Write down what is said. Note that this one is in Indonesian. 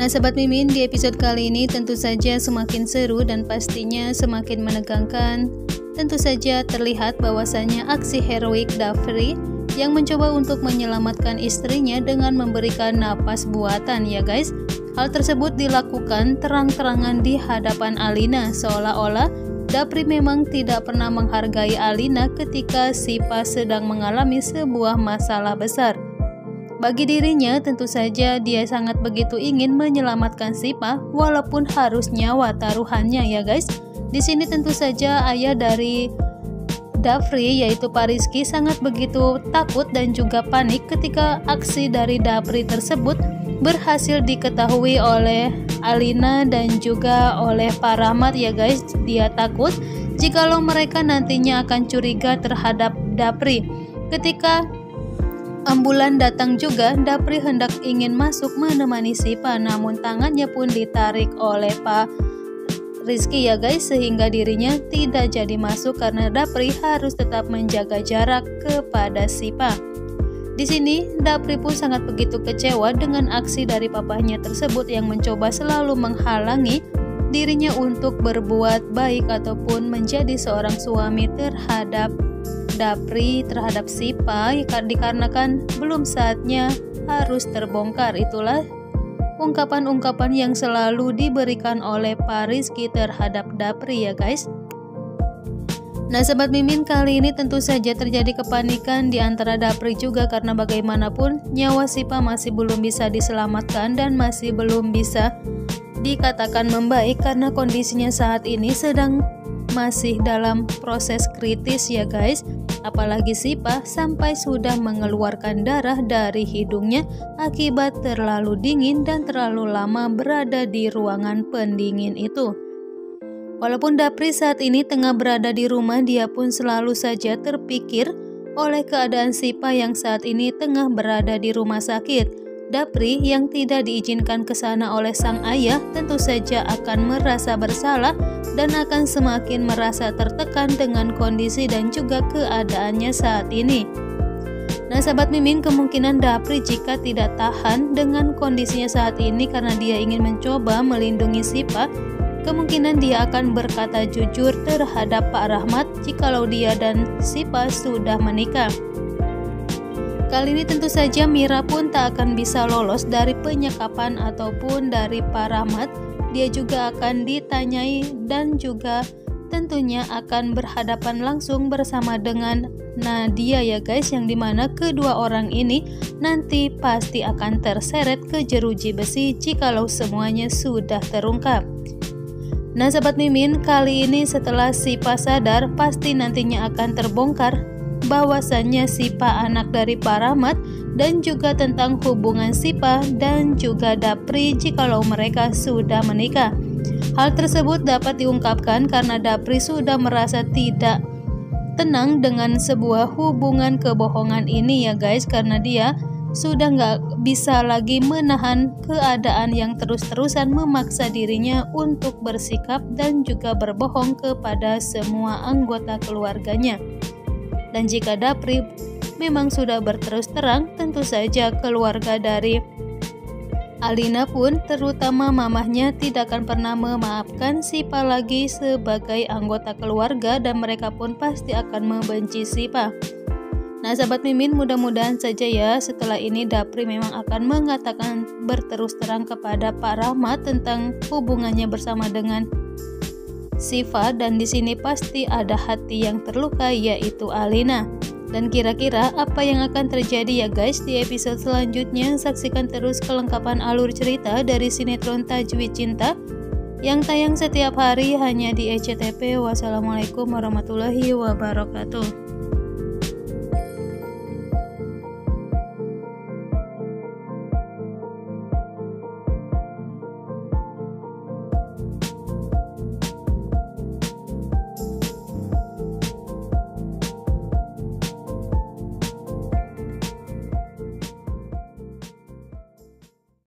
Nah Sobat Mimin di episode kali ini tentu saja semakin seru dan pastinya semakin menegangkan Tentu saja terlihat bahwasannya aksi heroik Dafri yang mencoba untuk menyelamatkan istrinya dengan memberikan napas buatan ya guys Hal tersebut dilakukan terang-terangan di hadapan Alina seolah-olah Dapri memang tidak pernah menghargai Alina ketika Sipa sedang mengalami sebuah masalah besar. Bagi dirinya, tentu saja dia sangat begitu ingin menyelamatkan Sipa walaupun harus nyawa taruhannya ya guys. Di sini tentu saja ayah dari Dafri yaitu Pak Rizky sangat begitu takut dan juga panik ketika aksi dari Dapri tersebut berhasil diketahui oleh Alina dan juga oleh Pak Rahmat ya guys. Dia takut jikalau mereka nantinya akan curiga terhadap Dapri. Ketika Ambulan datang juga, Dapri hendak ingin masuk menemani Sipa, namun tangannya pun ditarik oleh Pak Rizky ya guys, sehingga dirinya tidak jadi masuk karena Dapri harus tetap menjaga jarak kepada Sipa. Di sini, Dapri pun sangat begitu kecewa dengan aksi dari papahnya tersebut yang mencoba selalu menghalangi dirinya untuk berbuat baik ataupun menjadi seorang suami terhadap Dapri terhadap Sipa dikarenakan belum saatnya harus terbongkar. Itulah ungkapan-ungkapan yang selalu diberikan oleh Pariski terhadap Dapri ya guys. Nah Sobat Mimin kali ini tentu saja terjadi kepanikan di antara Dapri juga karena bagaimanapun nyawa Sipa masih belum bisa diselamatkan dan masih belum bisa dikatakan membaik karena kondisinya saat ini sedang masih dalam proses kritis ya guys apalagi Sipa sampai sudah mengeluarkan darah dari hidungnya akibat terlalu dingin dan terlalu lama berada di ruangan pendingin itu. Walaupun Dapri saat ini tengah berada di rumah, dia pun selalu saja terpikir oleh keadaan Sipa yang saat ini tengah berada di rumah sakit. Dapri yang tidak diizinkan ke sana oleh sang ayah tentu saja akan merasa bersalah dan akan semakin merasa tertekan dengan kondisi dan juga keadaannya saat ini. Nah sahabat mimin kemungkinan Dapri jika tidak tahan dengan kondisinya saat ini karena dia ingin mencoba melindungi Sipa kemungkinan dia akan berkata jujur terhadap Pak Rahmat jikalau dia dan Sipa sudah menikah. Kali ini tentu saja Mira pun tak akan bisa lolos dari penyekapan ataupun dari Pak Rahmat. Dia juga akan ditanyai dan juga tentunya akan berhadapan langsung bersama dengan Nadia ya guys yang di mana kedua orang ini nanti pasti akan terseret ke jeruji besi jikalau semuanya sudah terungkap. Nah sahabat Mimin, kali ini setelah si sadar pasti nantinya akan terbongkar bahwasannya Sipa anak dari Paramat dan juga tentang hubungan Sipa dan juga Dapri jikalau mereka sudah menikah. Hal tersebut dapat diungkapkan karena Dapri sudah merasa tidak tenang dengan sebuah hubungan kebohongan ini ya guys karena dia sudah nggak bisa lagi menahan keadaan yang terus-terusan memaksa dirinya untuk bersikap dan juga berbohong kepada semua anggota keluarganya. Dan jika Dapri memang sudah berterus terang, tentu saja keluarga dari Alina pun, terutama mamahnya, tidak akan pernah memaafkan Sipa lagi sebagai anggota keluarga dan mereka pun pasti akan membenci Sipa. Nah sahabat Mimin mudah-mudahan saja ya setelah ini Dapri memang akan mengatakan berterus terang kepada Pak Rahmat tentang hubungannya bersama dengan Siva dan di sini pasti ada hati yang terluka yaitu Alina. Dan kira-kira apa yang akan terjadi ya guys di episode selanjutnya? Saksikan terus kelengkapan alur cerita dari sinetron Tajwid Cinta yang tayang setiap hari hanya di ECTP. Wassalamualaikum warahmatullahi wabarakatuh.